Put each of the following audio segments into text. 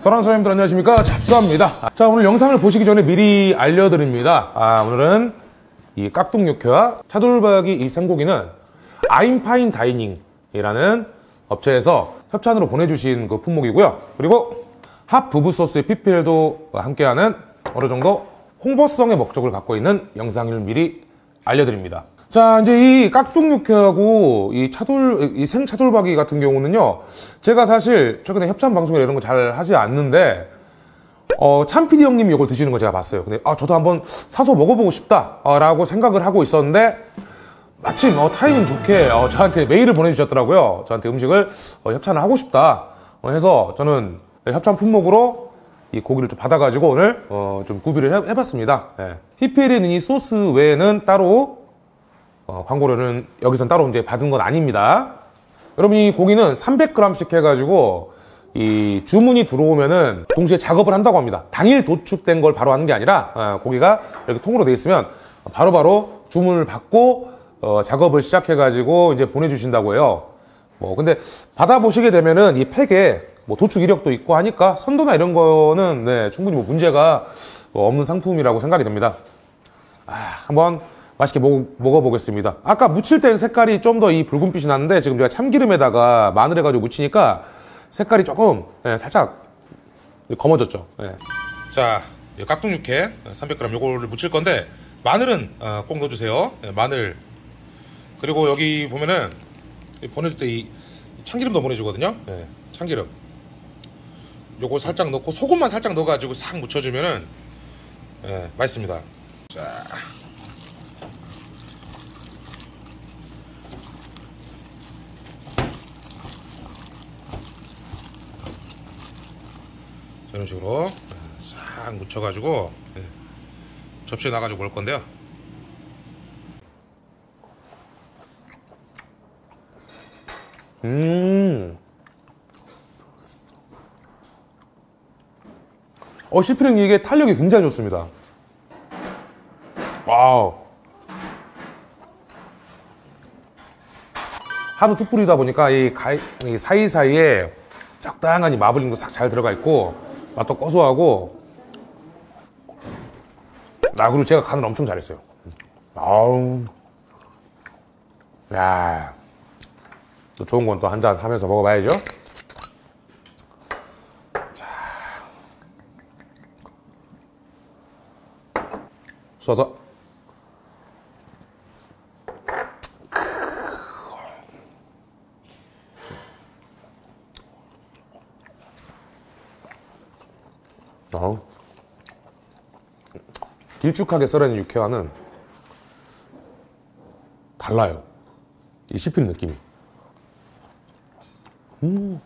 사랑하는 사장님들 안녕하십니까? 잡수합니다. 자 오늘 영상을 보시기 전에 미리 알려드립니다. 아 오늘은 이 깍둑육회와 차돌박이 이 생고기는 아임파인 다이닝이라는 업체에서 협찬으로 보내주신 그 품목이고요. 그리고 핫 부부 소스의 PPL도 함께하는 어느 정도 홍보성의 목적을 갖고 있는 영상을 미리 알려드립니다 자 이제 이 깍둑육회하고 이 차돌 이 생차돌박이 같은 경우는요 제가 사실 최근에 협찬 방송이나 이런 거 잘 하지 않는데 어, 참피디 형님이 이걸 드시는 거 제가 봤어요. 근데, 아, 저도 한번 사서 먹어보고 싶다. 어, 라고 생각을 하고 있었는데, 마침, 어, 타이밍 좋게, 어, 저한테 메일을 보내주셨더라고요. 저한테 음식을 어, 협찬을 하고 싶다. 어, 해서 저는 협찬 품목으로 이 고기를 좀 받아가지고 오늘, 어, 좀 구비를 해, 봤습니다 히피엘에 있는 이 소스 외에는 따로, 어, 광고료는 여기선 따로 이제 받은 건 아닙니다. 여러분 이 고기는 300g씩 해가지고 이 주문이 들어오면은 동시에 작업을 한다고 합니다. 당일 도축된 걸 바로 하는 게 아니라 어, 고기가 이렇게 통으로 돼 있으면 바로바로 주문을 받고 어, 작업을 시작해가지고 이제 보내주신다고 해요. 뭐 근데 받아보시게 되면은 이 팩에 뭐 도축 이력도 있고 하니까 선도나 이런 거는 네, 충분히 뭐 문제가 없는 상품이라고 생각이 듭니다. 아, 한번 맛있게 먹, 먹어보겠습니다. 아까 무칠 땐 색깔이 좀 더 이 붉은빛이 났는데 지금 제가 참기름에다가 마늘 해가지고 무치니까 색깔이 조금 예, 살짝 검어졌죠. 예. 자, 이 깍둑육회 300g 요거를 무칠 건데 마늘은 어, 꼭 넣어주세요. 예, 마늘 그리고 여기 보면은 이 보내줄 때 이 참기름도 보내주거든요. 예, 참기름 요거 살짝 넣고 소금만 살짝 넣어가지고 싹 묻혀주면은 예, 맛있습니다. 자. 이런 식으로 예, 싹 묻혀가지고 예, 접시에 놔가지고 먹을 건데요. 음. 어, 시프링 이게 탄력이 굉장히 좋습니다. 와우. 한우 투뿔이다 보니까 이, 가이, 이 사이사이에 적당한 이 마블링도 싹 잘 들어가 있고 맛도 고소하고 아 그리고 제가 간을 엄청 잘했어요. 아우. 야, 또 좋은 건 또 한 잔 하면서 먹어봐야죠. 자. 쏘서 어우. 길쭉하게 썰어낸 육회와는 달라요. 이 씹히는 느낌이. 음.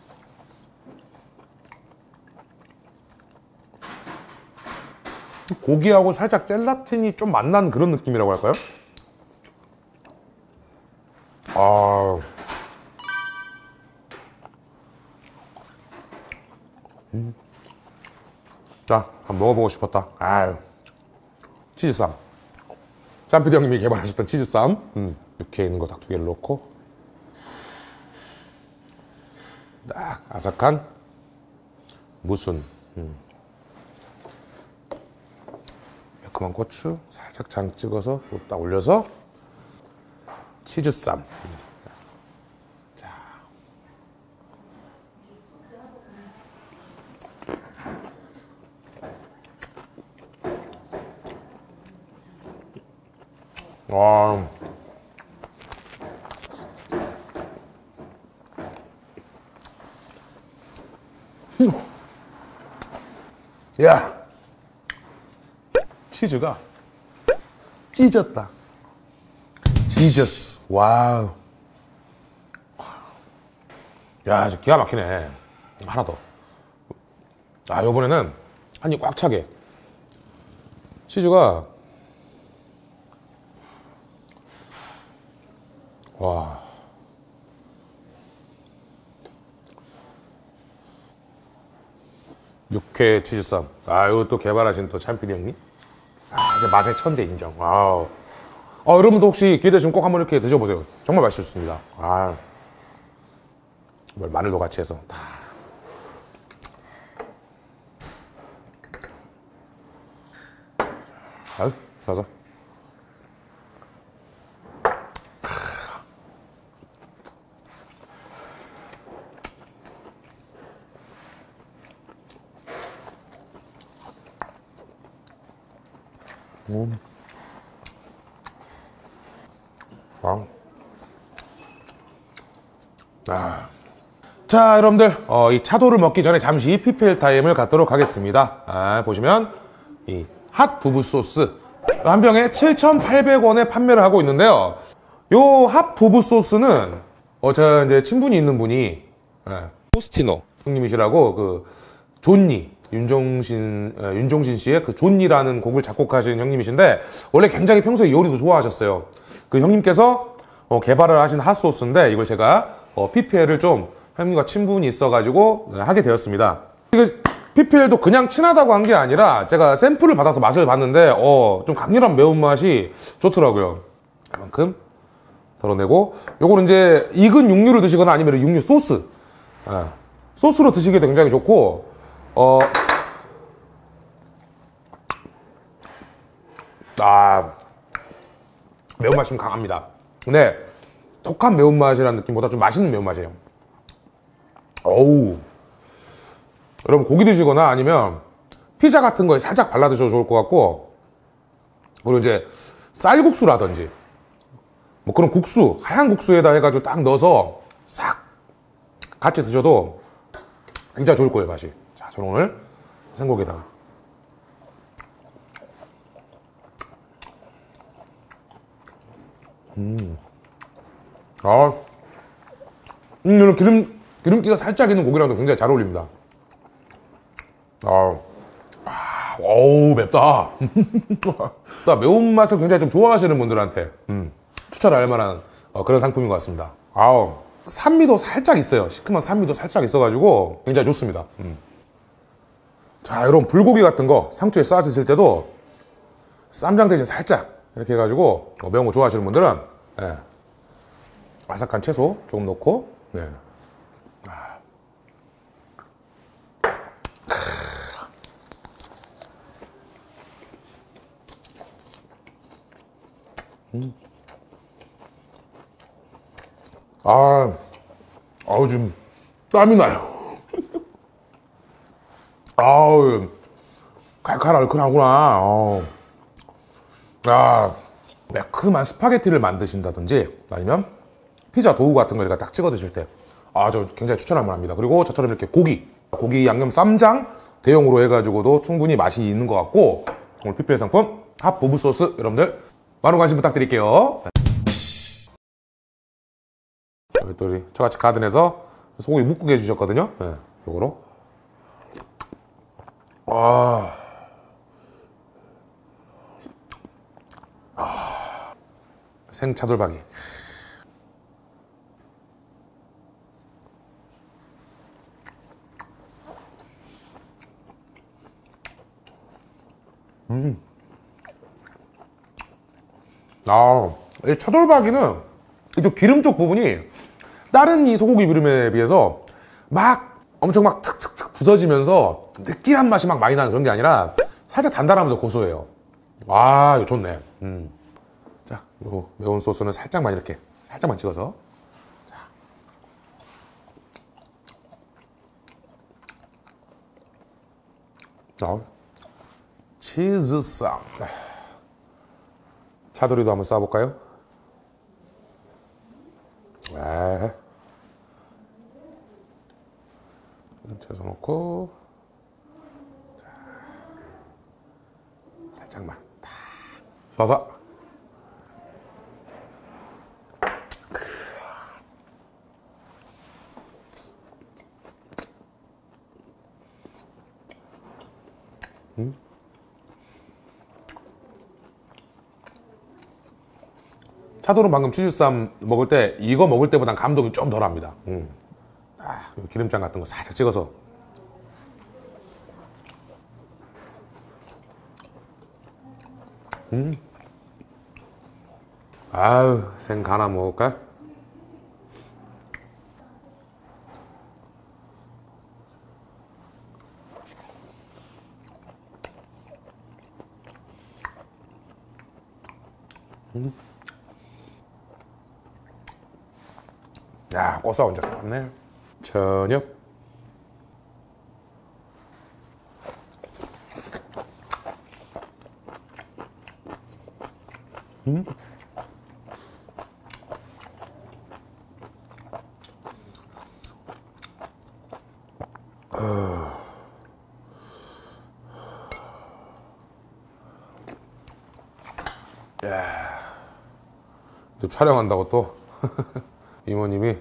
고기하고 살짝 젤라틴이 좀 만난 그런 느낌이라고 할까요? 아. 음. 자, 한번 먹어보고 싶었다. 아유. 치즈쌈. 쌈피디 형님이 개발하셨던 치즈쌈. 음, 육회에 있는 거 딱 두 개를 넣고. 딱 아삭한 무순. 음. 매콤한 고추 살짝 장 찍어서 딱 올려서 치즈쌈. 야. 치즈가 찢었다. 지저스. 와우. 야, 저 기가 막히네. 하나 더. 아, 요번에는 한 입 꽉 차게. 치즈가 와. 육회 치즈쌈. 아, 이거 또 개발하신 또 참피디 형님? 아, 맛의 천재 인정. 와우. 아, 여러분도 혹시 기회 되시면 꼭 한번 이렇게 드셔보세요. 정말 맛있습니다. 아. 정말 마늘도 같이 해서. 다. 아, 사서. 음. 아. 아. 자, 여러분들, 어, 이 차돌을 먹기 전에 잠시 PPL 타임을 갖도록 하겠습니다. 아, 보시면, 이 핫 부부 소스. 한 병에 7,800원에 판매를 하고 있는데요. 요 핫 부부 소스는, 어, 제가 이제 친분이 있는 분이, 예, 포스티노 형님이시라고, 그, 존니, 윤종신, 예, 윤종신 씨의 그 존니라는 곡을 작곡하신 형님이신데, 원래 굉장히 평소에 요리도 좋아하셨어요. 그 형님께서 어, 개발을 하신 핫소스인데, 이걸 제가 어, PPL을 좀 형님과 친분이 있어가지고 네, 하게 되었습니다. PPL도 그냥 친하다고 한 게 아니라 제가 샘플을 받아서 맛을 봤는데, 어, 좀 강렬한 매운맛이 좋더라고요. 그만큼 덜어내고, 요거는 이제 익은 육류를 드시거나 아니면 육류 소스, 예, 소스로 드시기도 굉장히 좋고, 어, 아, 매운맛이 좀 강합니다. 근데, 독한 매운맛이라는 느낌보다 좀 맛있는 매운맛이에요. 어우. 여러분, 고기 드시거나 아니면 피자 같은 거에 살짝 발라 드셔도 좋을 것 같고, 그리고 이제 쌀국수라든지, 뭐 그런 국수, 하얀 국수에다 해가지고 딱 넣어서 싹 같이 드셔도 굉장히 좋을 거예요, 맛이. 자, 저는 오늘 생고기다가. 음. 아, 음, 기름, 기름기가 살짝 있는 고기랑도 굉장히 잘 어울립니다. 아, 아 어우, 맵다. 나 매운맛을 굉장히 좀 좋아하시는 분들한테, 음, 추천할 만한 어, 그런 상품인 것 같습니다. 아우, 산미도 살짝 있어요. 시큼한 산미도 살짝 있어가지고 굉장히 좋습니다. 음. 자, 여러분, 불고기 같은 거 상추에 싸 드실 때도 쌈장 대신 살짝 이렇게 해가지고 어, 매운 거 좋아하시는 분들은 예, 아삭한 채소 조금 넣고 네. 아. 음. 아, 아우 지금 땀이 나요. 아우 칼칼 얼큰하구나. 아, 매큼한 스파게티를 만드신다든지 아니면 피자 도우 같은 걸딱 찍어 드실 때, 아, 저 굉장히 추천할 만합니다. 그리고 저처럼 이렇게 고기, 고기 양념 쌈장 대용으로 해가지고도 충분히 맛이 있는 것 같고, 오늘 PPL 상품 핫 부부 소스 여러분들 많은 관심 부탁드릴게요. 여기 또 우리 저같이 가든에서 소고기 묵국게 해주셨거든요. 네, 요거로. 아. 생차돌박이. 음. 아, 이 차돌박이는 이쪽 기름 쪽 부분이 다른 이 소고기 비름에 비해서 막 엄청 막 툭툭툭 부서지면서 느끼한 맛이 막 많이 나는 그런 게 아니라 살짝 단단하면서 고소해요. 아, 이거 좋네. 음. 자, 요 매운 소스는 살짝만 이렇게 살짝만 찍어서 자. 자, 치즈 쌈. 차돌이도 한번 싸볼까요? 네. 채소 넣고 살짝만 딱 쏴서 차도는 방금 치즈쌈 먹을 때 이거 먹을 때보단 감동이 좀 덜합니다. 음. 아, 요 기름장 같은 거 살짝 찍어서. 음. 아유, 생 하나 먹을까? 야, 고소하고 이제 좋네. 저녁. 또 촬영한다고 또? 이모님이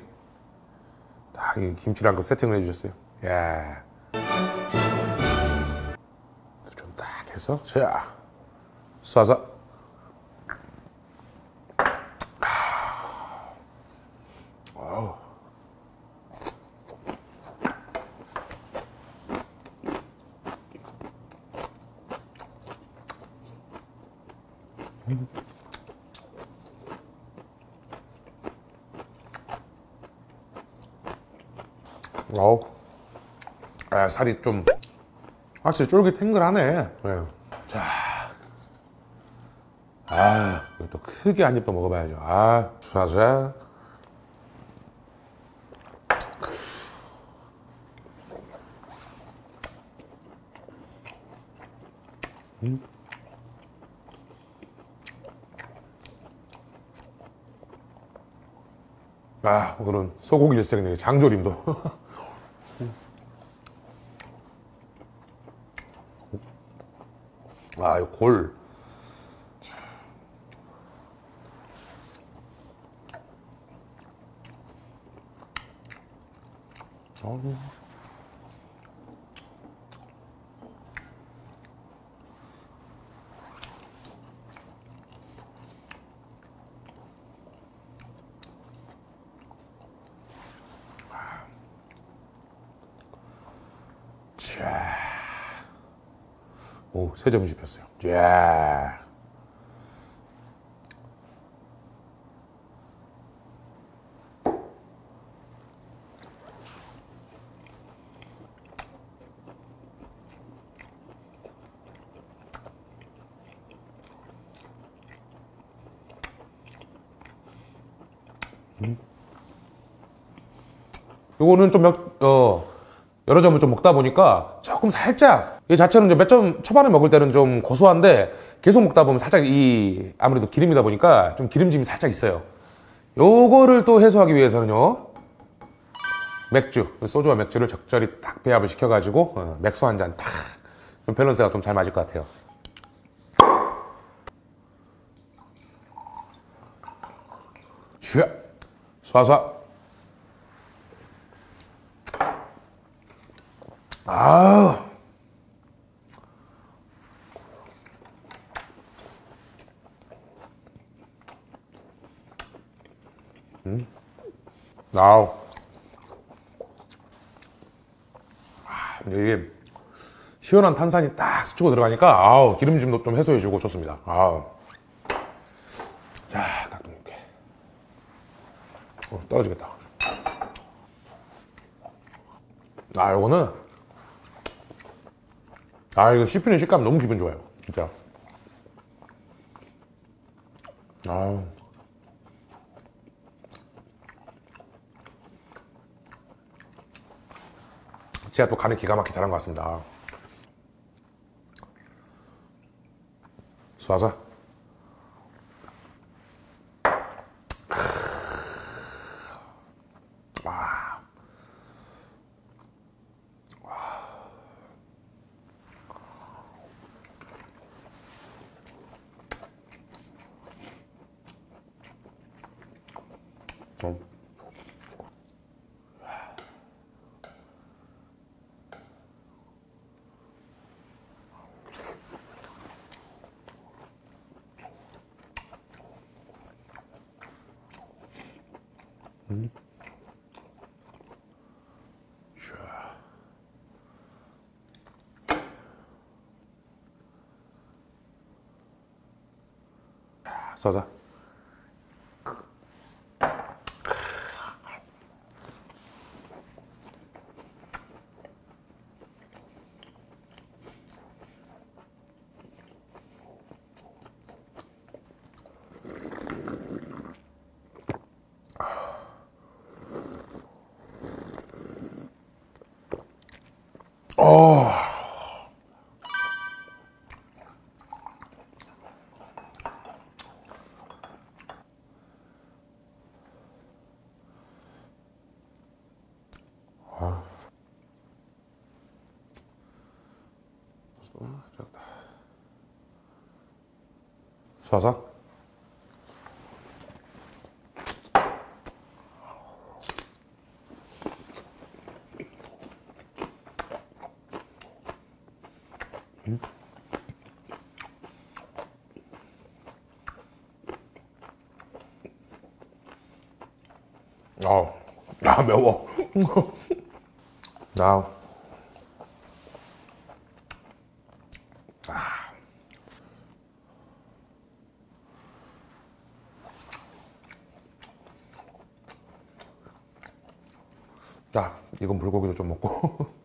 딱이 김치랑 그 세팅을 해주셨어요. 야, 좀 딱 해서 자 쏴서 어우, 아, 살이 좀 확실히 쫄깃탱글하네. 네. 자, 아, 또 크게 한 입 더 먹어봐야죠. 아, 쏴서. 아, 오늘은 소고기 일생네 장조림도. 아, 이 골. 어 우. 자. 오, 세 점이 씹혔어요. 자. 요거는 좀 몇, 어, 여러 점을 좀 먹다 보니까 조금 살짝 이 자체는 몇점 초반에 먹을 때는 좀 고소한데 계속 먹다 보면 살짝 이 아무래도 기름이다 보니까 좀 기름짐이 살짝 있어요. 요거를 또 해소하기 위해서는요. 맥주, 소주와 맥주를 적절히 딱 배합을 시켜가지고 어, 맥주 한잔 탁. 좀 밸런스가 좀 잘 맞을 것 같아요. 슈 쏴쏴 아. 음. 아우. 아, 이게 시원한 탄산이 딱 스치고 들어가니까 아우 기름짐도 좀 해소해주고 좋습니다. 아우. 자, 깍두기 이렇게. 어, 떨어지겠다. 아, 요거는 아, 이거 씹히는 식감 너무 기분 좋아요. 진짜. 아. 제가 또 간을 기가 막히게 잘한 것 같습니다. 아. 쏴자 어. 쏴서. 아우, 야 매워. 아 자, 이건 불고기도 좀 먹고.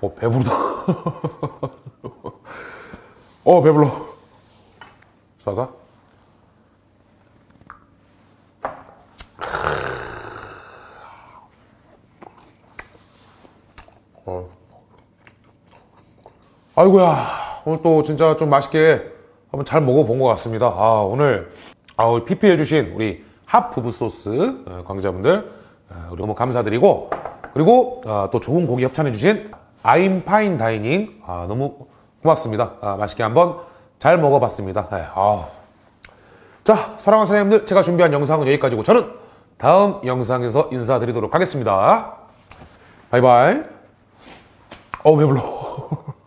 어, 배부르다. 어, 배불러. 싸자. 어. 아이고야. 오늘 또 진짜 좀 맛있게 한번 잘 먹어본 것 같습니다. 아, 오늘, 아, 우리 PP해주신 우리 핫 부부 소스 어, 관계자분들, 어, 우리 너무 감사드리고, 그리고 어, 또 좋은 고기 협찬해주신 아임 파인 다이닝, 아, 너무 고맙습니다. 아, 맛있게 한번 잘 먹어봤습니다. 네, 아. 자, 사랑하는 사장님들, 제가 준비한 영상은 여기까지고, 저는 다음 영상에서 인사드리도록 하겠습니다. 바이바이. 어, 배불러.